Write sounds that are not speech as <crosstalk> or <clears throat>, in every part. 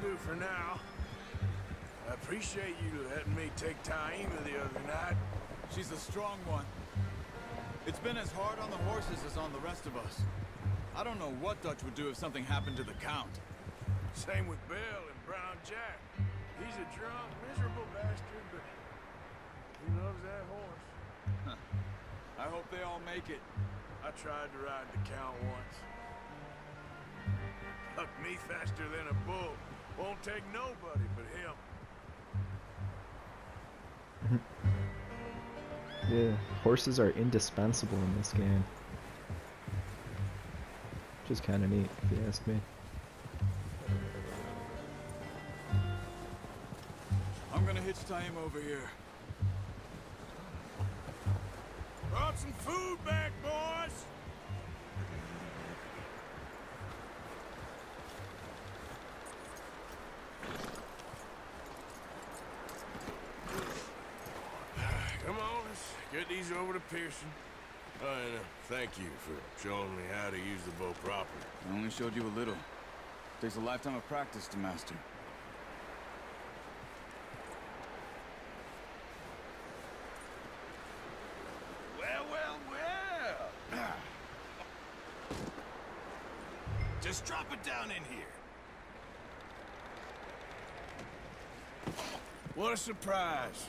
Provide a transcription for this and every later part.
do for now. I appreciate you letting me take Taima the other night. She's a strong one. It's been as hard on the horses as on the rest of us. I don't know what Dutch would do if something happened to the Count. Same with Bill and Brown Jack. He's a drunk, miserable bastard, but he loves that horse. I hope they all make it. I tried to ride the Count once. Bucked me faster than a bull. Won't take nobody but him. <laughs> Yeah, horses are indispensable in this game. Which is kind of neat, if you ask me. I'm gonna hitch time over here. Brought some food back, boys! Come on, let's get these over to Pearson. Oh, and uh, thank you for showing me how to use the bow properly. I only showed you a little. Takes a lifetime of practice to master. Well, well, well! <clears throat> Just drop it down in here. What a surprise.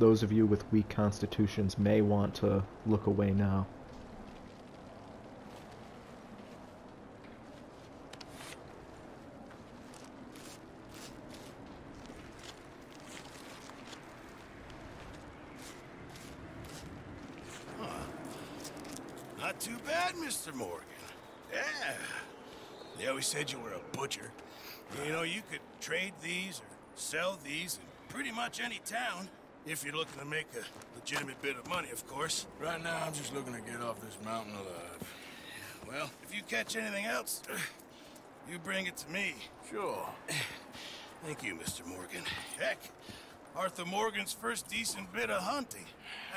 Those of you with weak constitutions may want to look away now. Not too bad, Mr. Morgan. Yeah. They always said you were a butcher. You know, you could trade these or sell these in pretty much any town. If you're looking to make a legitimate bit of money, of course. Right now, I'm just looking to get off this mountain alive. Well, if you catch anything else, <clears throat> you bring it to me. Sure. <sighs> Thank you, Mr. Morgan. Heck, Arthur Morgan's first decent bit of hunting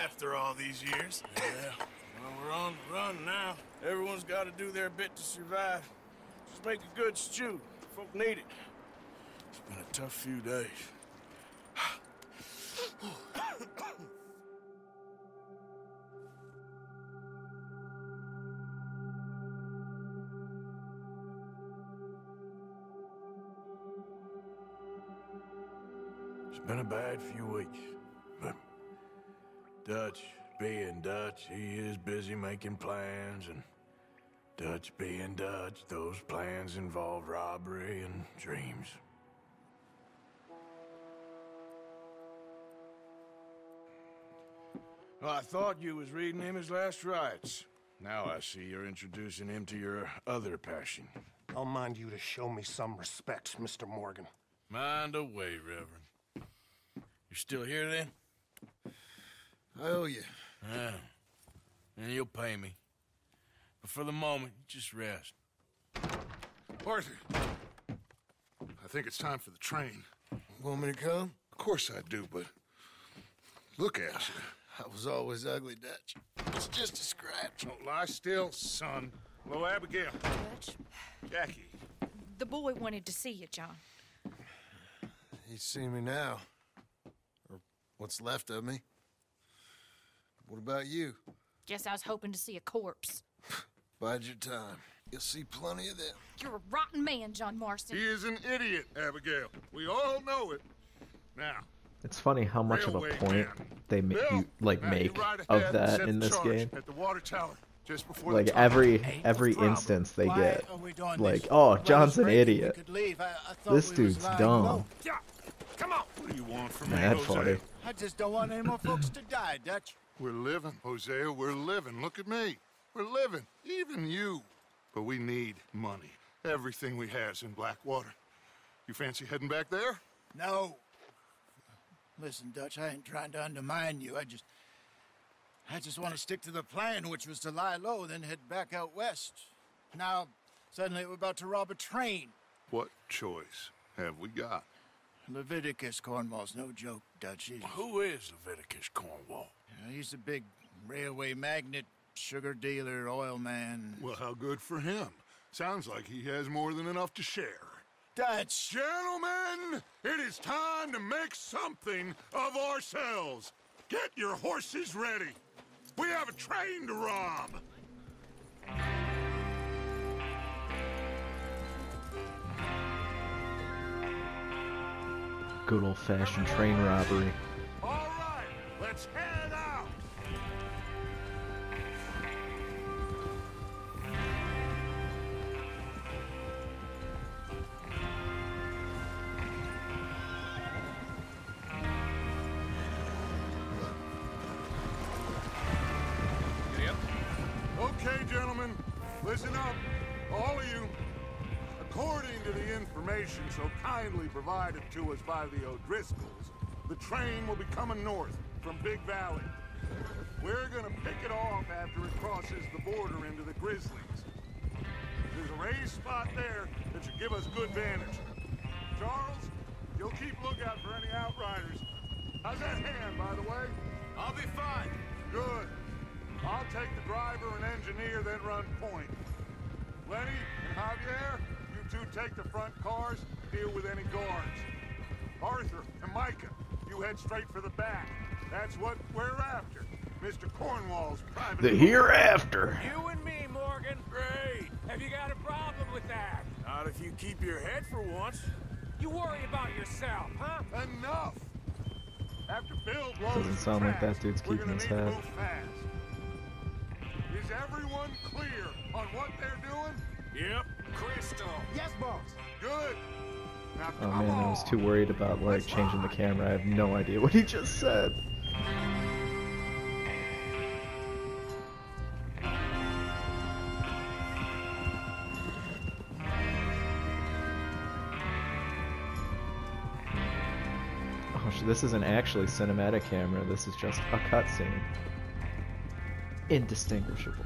after all these years. Yeah. Well, we're on the run now. Everyone's got to do their bit to survive. Just make a good stew. Folk need it. It's been a tough few days. It's been a bad few weeks, but Dutch being Dutch, he is busy making plans, and Dutch being Dutch, those plans involve robbery and dreams. Well, I thought you was reading him his last rites. Now I see you're introducing him to your other passion. I'll mind you to show me some respect, Mr. Morgan. Mind away, Reverend. You're still here then? I owe you. Yeah. And you'll pay me. But for the moment, just rest. Arthur, I think it's time for the train. Want me to come? Of course I do, but look at you. I was always ugly, Dutch. It's just a scratch. Don't lie still, son. Hello, Abigail. Dutch, Jackie. the boy wanted to see you, John. He's seen me now. Or what's left of me. What about you? Guess I was hoping to see a corpse. <laughs> Bide your time. You'll see plenty of them. You're a rotten man, John Marston. He is an idiot, Abigail. We all know it. Now, It's funny how much of a point man. they make you like now make ride of that in this game. At the water tower, just before Like top. every every the instance they Why get, are we doing like, this? oh, John's an great if we idiot. I, I This dude's dumb. low. Yeah, come on. What do you want from me, Mad Hosea? funny. I just don't want any more folks to die, Dutch. We're living, Hosea. We're living. Look at me. We're living. Even you. But we need money. Everything we has in Blackwater. You fancy heading back there? No. Listen, Dutch, I ain't trying to undermine you. I just. I just want to stick to the plan, which was to lie low, then head back out west. Now, suddenly we're about to rob a train. What choice have we got? Leviticus Cornwall's no joke, Dutch. He's, Who is Leviticus Cornwall? you know, he's a big railway magnate, sugar dealer, oil man. Well, how good for him. Sounds like he has more than enough to share. Dutch! Gentlemen, it is time to make something of ourselves. Get your horses ready. We have a train to rob. Good old fashioned train robbery. All right, let's head to us by the O'Driscolls, the train will be coming north from Big Valley. We're gonna pick it off after it crosses the border into the Grizzlies. There's a raised spot there that should give us good vantage. Charles, you'll keep lookout for any outriders. How's that hand, by the way? I'll be fine. Good. I'll take the driver and engineer, then run point. Lenny and Javier, you two take the front cars, deal with any guards. Arthur and Micah, you head straight for the back. That's what we're after. Mr. Cornwall's private... The hereafter. You and me, Morgan. Great. Have you got a problem with that? Not if you keep your head for once. You worry about yourself, huh? Enough! After Bill blows Doesn't the sound like tracks, that dude's keeping his head. Is everyone clear on what they're doing? Yep. Crystal. Yes, boss. Good. Oh man, I was too worried about like changing the camera. I have no idea what he just said. Oh, this isn't actually cinematic camera. This is just a cutscene. Indistinguishable.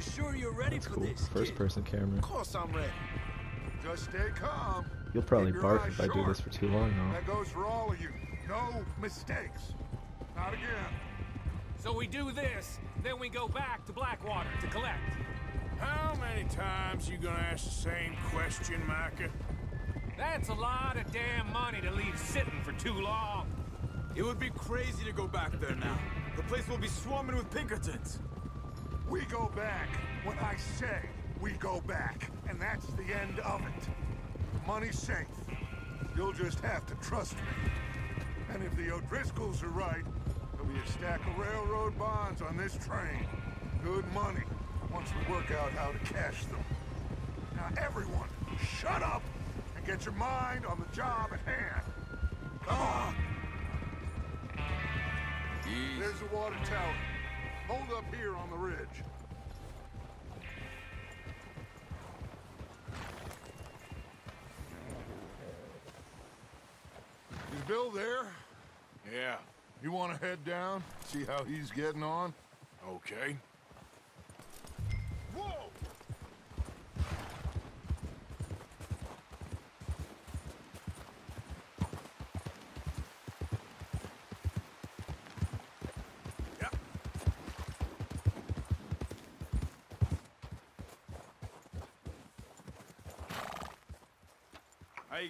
You sure you're ready That's for cool. this? First kid? person camera. Of course I'm ready. Just stay calm. You'll probably Keep your bark if I do this for too long though. That goes for all of you. No mistakes. Not again. So we do this, then we go back to Blackwater to collect. How many times you gonna ask the same question, Micah? That's a lot of damn money to leave sitting for too long. It would be crazy to go back there now. The place will be swarming with Pinkertons. We go back when I say we go back. And that's the end of it. Money's safe. You'll just have to trust me. And if the O'Driscolls are right, there'll be a stack of railroad bonds on this train. Good money, once we work out how to cash them. Now everyone, shut up and get your mind on the job at hand. Come on. There's the water tower. Hold up here on the ridge. Is Bill there? Yeah. You want to head down? See how he's getting on? Okay. Whoa! How you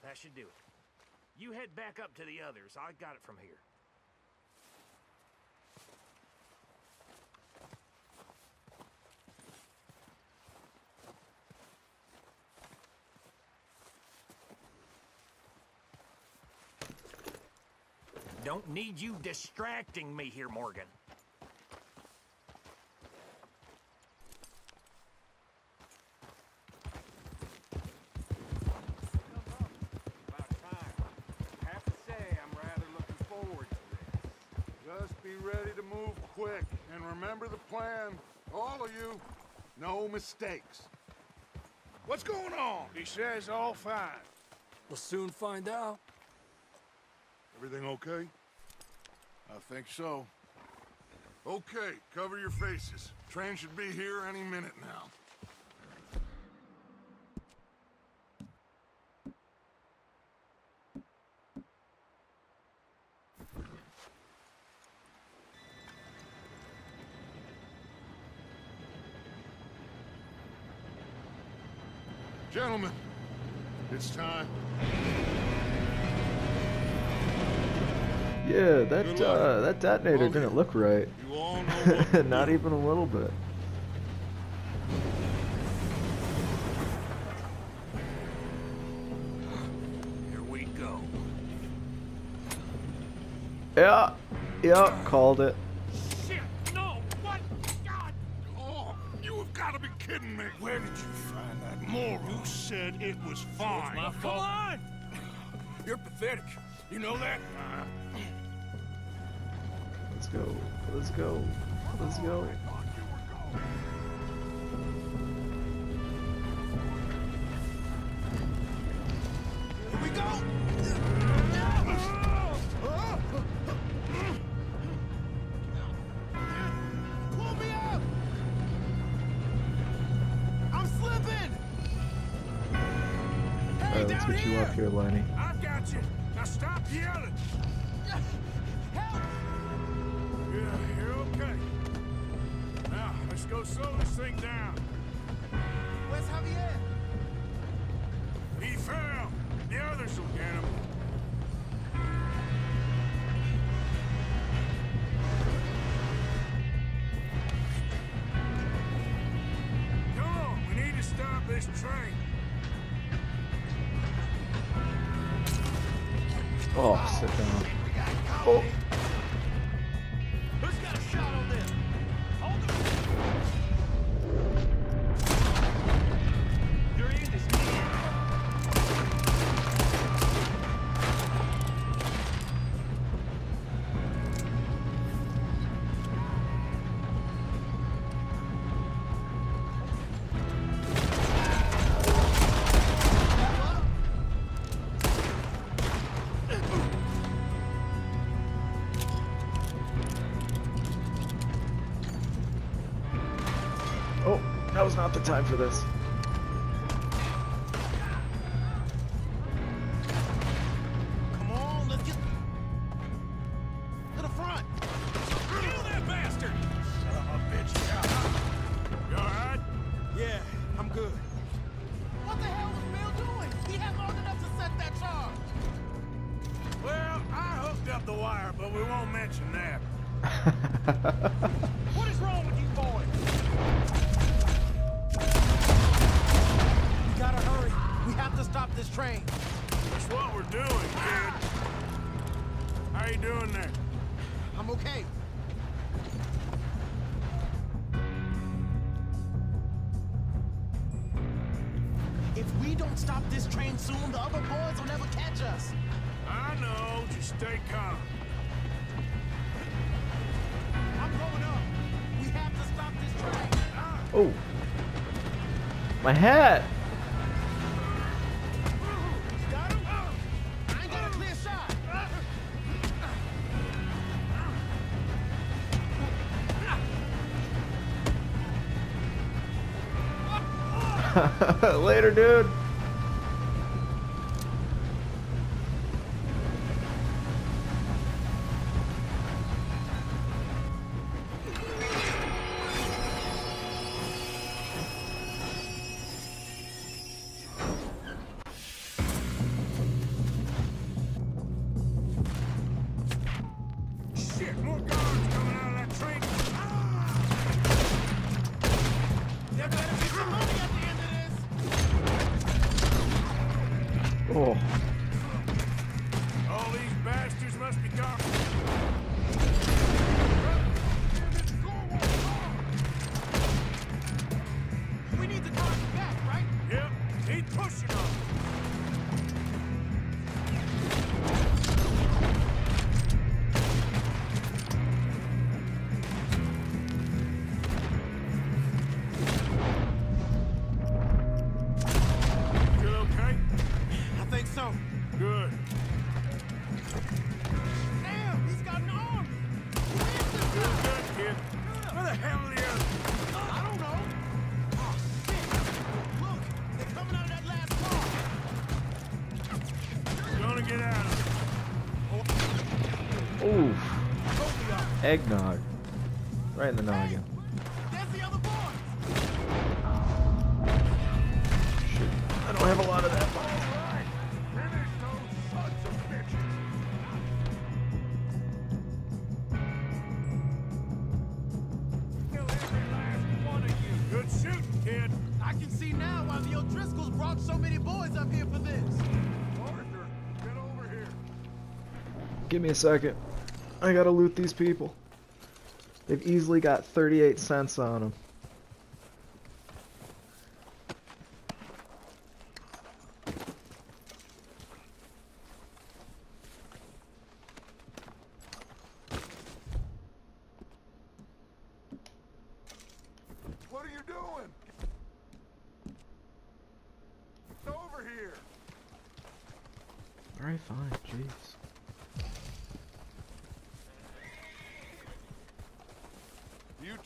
That should do it. You head back up to the others. I got it from here. Don't need you distracting me here, Morgan. About time. Have to say, I'm rather looking forward to this. Just be ready to move quick. And remember the plan. All of you. No mistakes. What's going on? He says all fine. We'll soon find out. Everything okay? I think so. Okay, cover your faces. Train should be here any minute now. Gentlemen, it's time. Yeah, that uh, that detonator Okay. didn't look right. You all know what to <laughs> Not even a little bit. Here we go. Yeah, yeah, called it. Kidding me. Where did you find that moron? You said it was fine. Come on! <laughs> You're pathetic. You know that? Let's go. Let's go. Let's go. Go slow this thing down. Where's Javier? He fell. The others will get him. Come on, we need to stop this train. Oh, sit down. Oh, That was not the time for this. Come on, let's get to the front. Kill that bastard! Son of a bitch. You alright? Yeah, I'm good. What the hell was Bill doing? He had long enough to set that charge. Well, I hooked up the wire, but we won't mention that. <laughs> train. That's what we're doing, kid. How you doing there? I'm okay. If we don't stop this train soon, the other boys will never catch us. I know, just stay calm. I'm going up. We have to stop this train. Oh. My hat! <laughs> Later, dude. Eggnog. Right in the noggin. There's the other boys. Shit. I don't have a lot of that. Finish those sons of bitches. Kill every last one of you. Good shooting, kid. I can see now why the O'Driscolls brought so many boys up here for this. Get over here. Give me a second. I gotta loot these people. They've easily got 38 cents on them. What are you doing? Over here. Alright, fine. Jeez.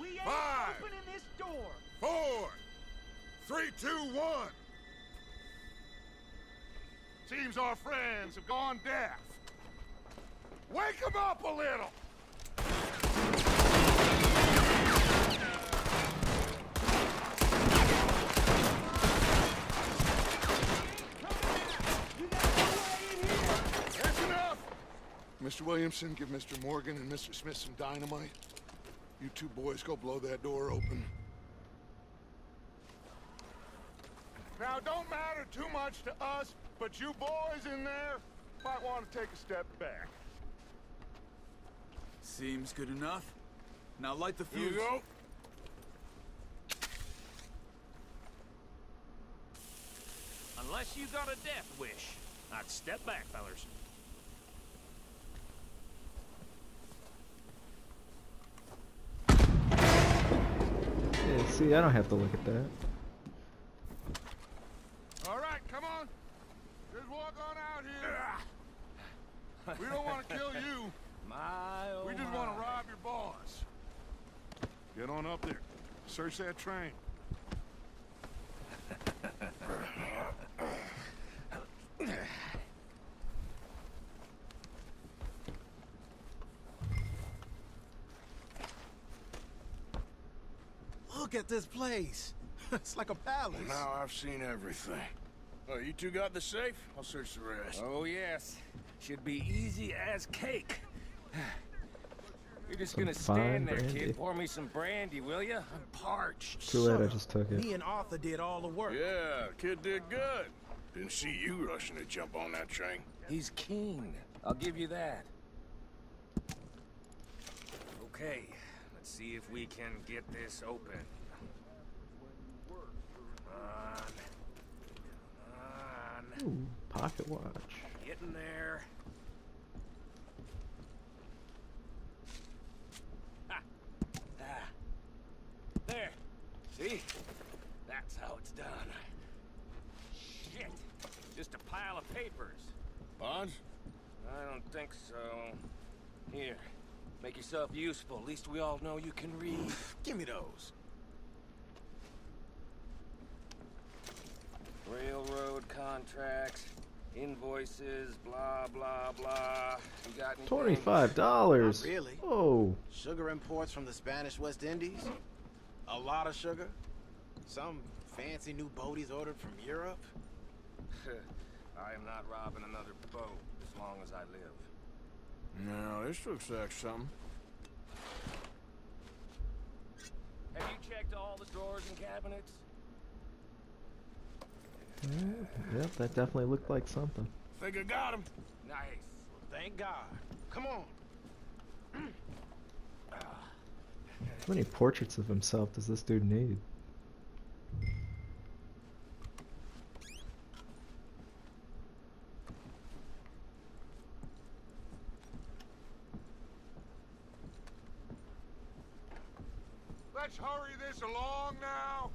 We ain't Five. opening this door. Four. Three, two, one. Seems our friends have gone deaf. Wake them up a little. Enough. Mr. Williamson, give Mr. Morgan and Mr. Smith some dynamite. You two boys go blow that door open. Now, don't matter too much to us, but you boys in there might want to take a step back. Seems good enough. Now light the fuse. Here go. Unless you got a death wish. I'd step back, fellas. See, I don't have to look at that. All right, come on. Just walk on out here. <laughs> We don't want to kill you. My, oh We just want to rob your boss. Get on up there. Search that train. Look at this place. <laughs> it's like a palace. Now I've seen everything. Oh, you two got the safe? I'll search the rest. Oh, yes. Should be easy as cake. <sighs> You're just Some gonna stand there, brandy. kid. Pour me some brandy, will you? I'm parched. Too late, I just took it. Me and Arthur did all the work. Yeah, kid did good. Didn't see you rushing to jump on that train. He's keen. I'll give you that. Okay, let's see if we can get this open. Come on. Come on. Ooh, pocket watch. Getting there. Ha! Ah. There. See? That's how it's done. Shit. Just a pile of papers. Bonds? I don't think so. Here. Make yourself useful. At least we all know you can read. <sighs> Give me those. Railroad contracts, invoices, blah, blah, blah. You got anything? Twenty-five dollars. Not really. Oh, Sugar imports from the Spanish West Indies. A lot of sugar. Some fancy new boat he's ordered from Europe. <laughs> I am not robbing another boat as long as I live. No, this looks like something. Have you checked all the drawers and cabinets? Yep, that definitely looked like something. Think I got him. Nice. Thank God. Come on. <clears throat> How many portraits of himself does this dude need? Let's hurry this along now.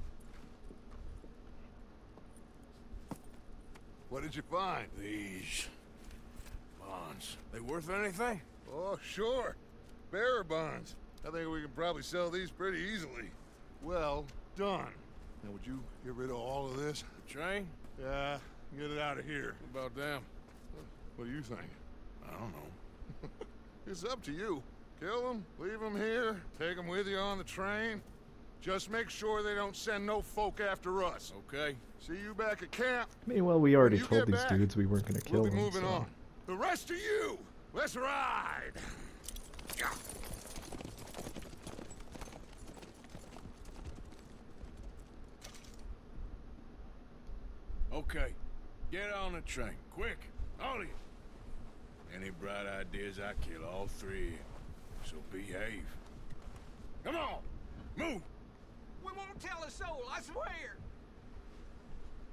What did you find? These bonds. They worth anything? Oh, sure. Bearer bonds. I think we can probably sell these pretty easily. Well done. Now, would you get rid of all of this? The train? Yeah, get it out of here. What about them? What do you think? I don't know. <laughs> It's up to you. Kill them, leave them here, take them with you on the train. Just make sure they don't send no folk after us. Okay. See you back at camp. Meanwhile, we already told these back, dudes we weren't gonna kill we'll be them. moving so. on. The rest of you, let's ride. Yeah. Okay. Get on the train. Quick. All of you. Any bright ideas, I kill all three. So behave. Come on. Move. We won't tell a soul, I swear.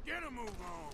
Get a move on.